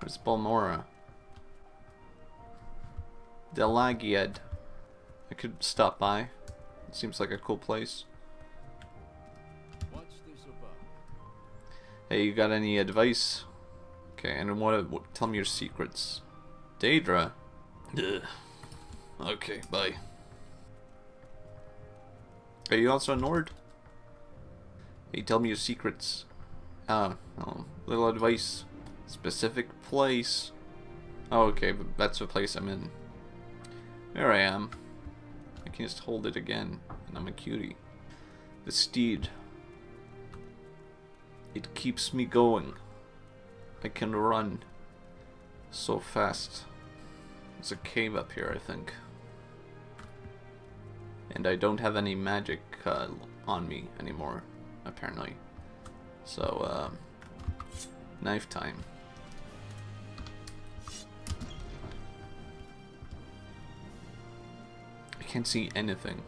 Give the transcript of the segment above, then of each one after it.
Where's Balmora? Delagiad. I could stop by. It seems like a cool place. Hey, you got any advice? Okay, and what, what tell me your secrets. Daedra. Ugh. Okay, bye. Are you also a Nord? Hey, tell me your secrets. Ah, oh, little advice. Specific place. Oh, okay, but that's the place I'm in. There I am. I can just hold it again, and I'm a cutie. The steed. It keeps me going. I can run so fast. There's a cave up here, I think. And I don't have any magic uh, on me anymore, apparently. So, um, knife time. Can't see anything.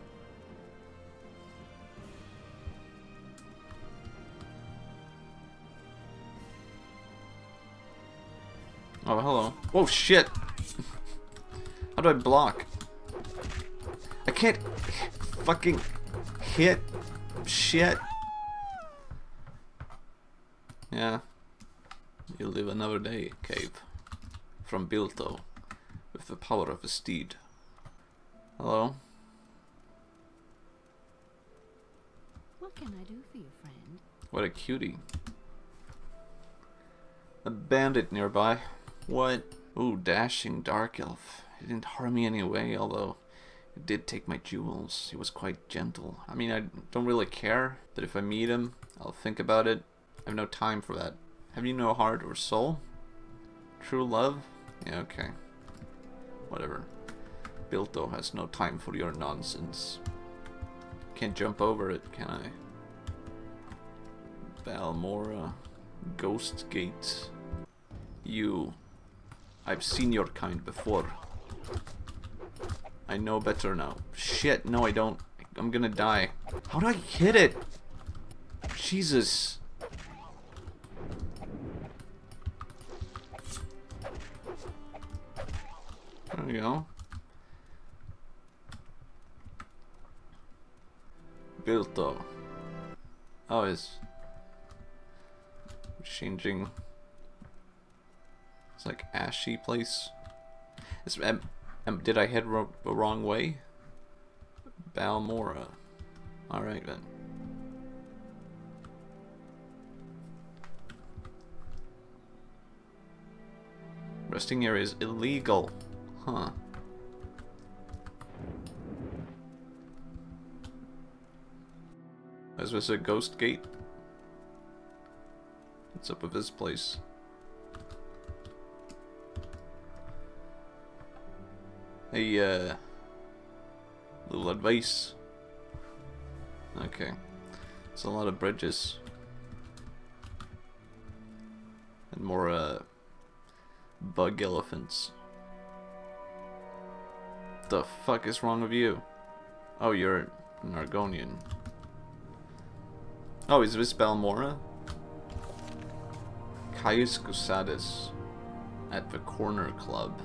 Oh, hello. Oh, shit! How do I block? I can't fucking hit shit. Yeah. You live another day, cave. From Bilto. With the power of a steed. Hello? What can I do for you, friend? What a cutie. A bandit nearby. What? Ooh, dashing dark elf. He didn't harm me anyway, although it did take my jewels. He was quite gentle. I mean, I don't really care, but if I meet him, I'll think about it. I have no time for that. Have you no heart or soul? True love? Yeah, okay. Whatever. Bilto has no time for your nonsense. Can't jump over it, can I? Balmora. Ghost Gate. You. I've seen your kind before. I know better now. Shit, no I don't. I'm gonna die. How did I hit it? Jesus. There we go. Bilto. Oh, it's changing. It's like ashy place. Is, um, um, did I head the wrong way? Balmora. Alright then. Resting area is illegal. Huh. Is this a ghost gate? What's up with this place? Hey, uh... Little advice. Okay. It's a lot of bridges. And more, uh... Bug elephants. The fuck is wrong with you? Oh, you're an Argonian. Oh, is this Balmora? Caius Cosades at the Corner Club.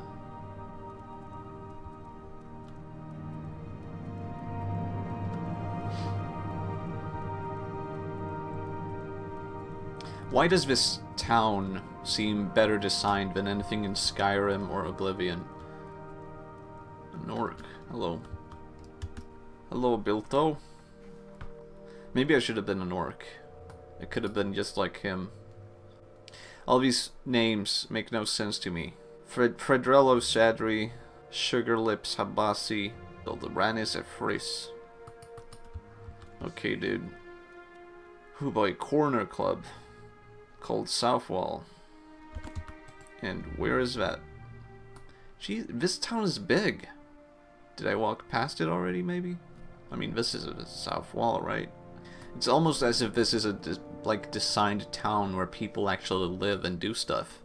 Why does this town seem better designed than anything in Skyrim or Oblivion? Nork. Hello. Hello, Bilto. Maybe I should have been an orc. It could have been just like him. All these names make no sense to me. Fred Fredrello Sadri, Sugar Lips Habasi, Ranis Efris. Okay, dude. Who boy corner club called Southwall. And where is that? Gee, this town is big. Did I walk past it already, maybe? I mean, this is a South Wall, right? It's almost as if this is a like designed town where people actually live and do stuff,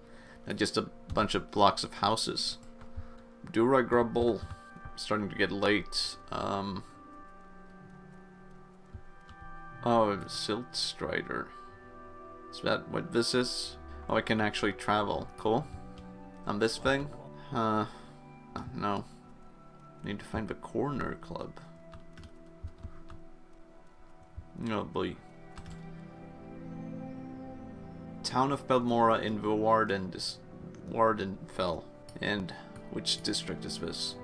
not just a bunch of blocks of houses. Dura gra-Bol, starting to get late. Um, oh, Silt Strider. Is that what this is? Oh, I can actually travel. Cool. On this thing? Uh, no. Need to find the corner club. Oh boy. Town of Balmora in the Warden, dis Vvardenfell. And which district is this?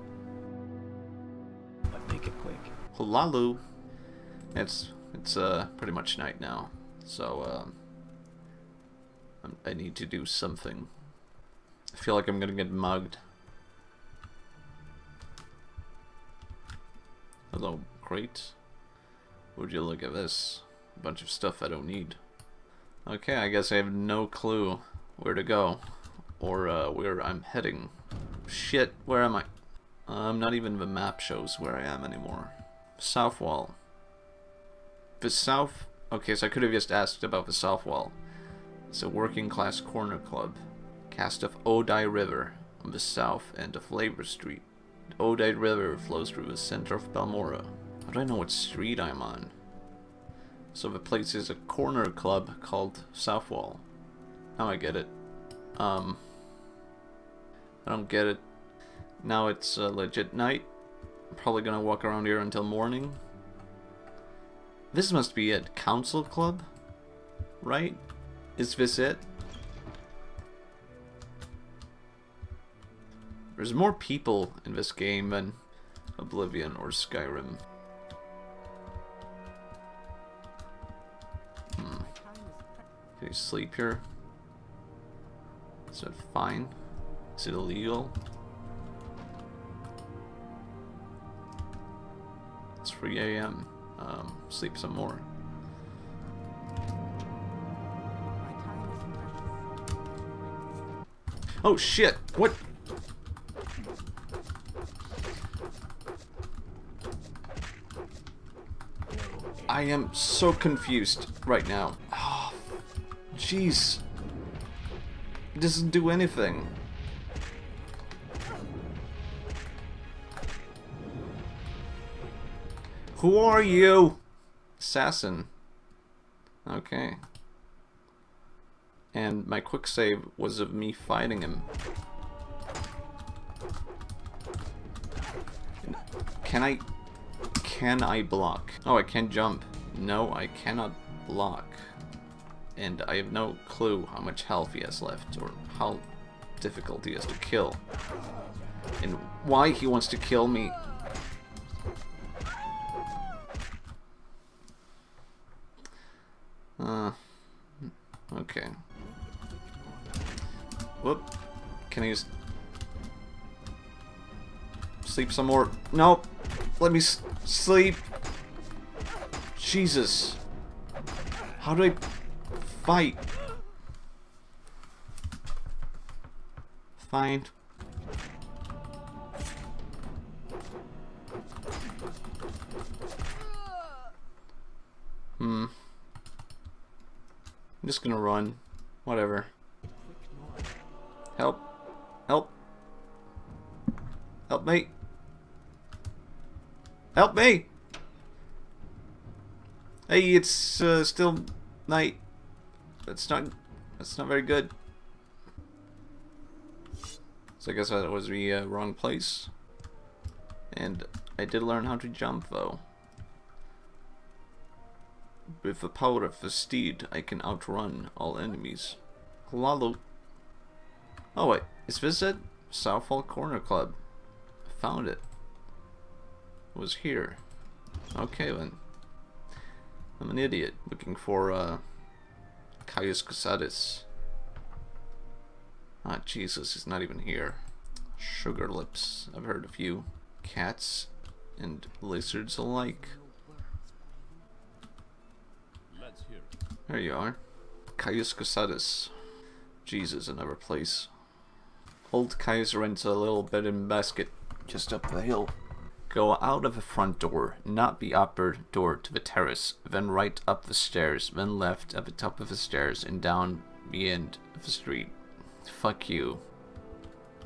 But make it quick. Hulalu. It's it's uh pretty much night now, so um, I need to do something. I feel like I'm gonna get mugged. Hello, crate. Would you look at this? A bunch of stuff I don't need. Okay, I guess I have no clue where to go or uh, where I'm heading. Shit, where am I? Um, not even the map shows where I am anymore. South wall. The south... Okay, so I could have just asked about the south wall. It's a working class corner club. Cast of Odai River on the south end of Labor Street. The Odai River flows through the center of Balmora. How don't know what street I'm on? So the place is a corner club called Southwall. Now I get it. Um, I don't get it. Now it's uh, legit night. I'm probably gonna walk around here until morning. This must be it. Council Club? Right? Is this it? There's more people in this game than Oblivion or Skyrim. Can you sleep here? Is that fine? Is it illegal? It's 3 a.m. Um, sleep some more. Oh shit! What? I am so confused right now. Oh, jeez. It doesn't do anything. Who are you? Assassin. Okay. And my quick save was of me fighting him. Can I... Can I block? Oh, I can't jump. No, I cannot block. And I have no clue how much health he has left, or how difficult he is to kill. And why he wants to kill me Uh, okay. Whoop. Can I just... Sleep some more? Nope. Let me sleep. Jesus. How do I fight? Fine. Hmm. I'm just gonna run. Whatever. Help. Help. Help me. Help me! Hey, it's uh, still night. That's not that's not very good. So I guess that was the uh, wrong place. And I did learn how to jump though. With the power of the steed, I can outrun all enemies. Lalo. Oh wait, is this it? Southwall Corner Club. I found it. It was here. Okay then. I'm an idiot looking for uh, Caius Cosades. Ah, Jesus, he's not even here. Sugar lips, I've heard a few. Cats and lizards alike. There you are. Caius Cosades. Jesus, another place. Old Caius rents a little bed and basket just up the hill. Go out of the front door, not the upper door to the terrace, then right up the stairs, then left at the top of the stairs and down the end of the street. Fuck you.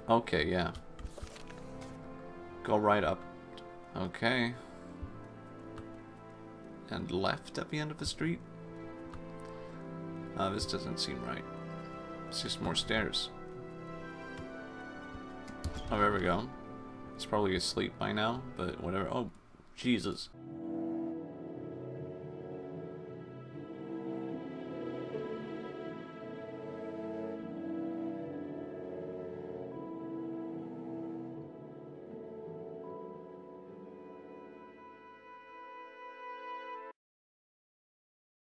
Okay, yeah. Go right up. Okay. And left at the end of the street? Uh, this doesn't seem right. It's just more stairs. Oh, there we go. He's probably asleep by now, but whatever. Oh, Jesus.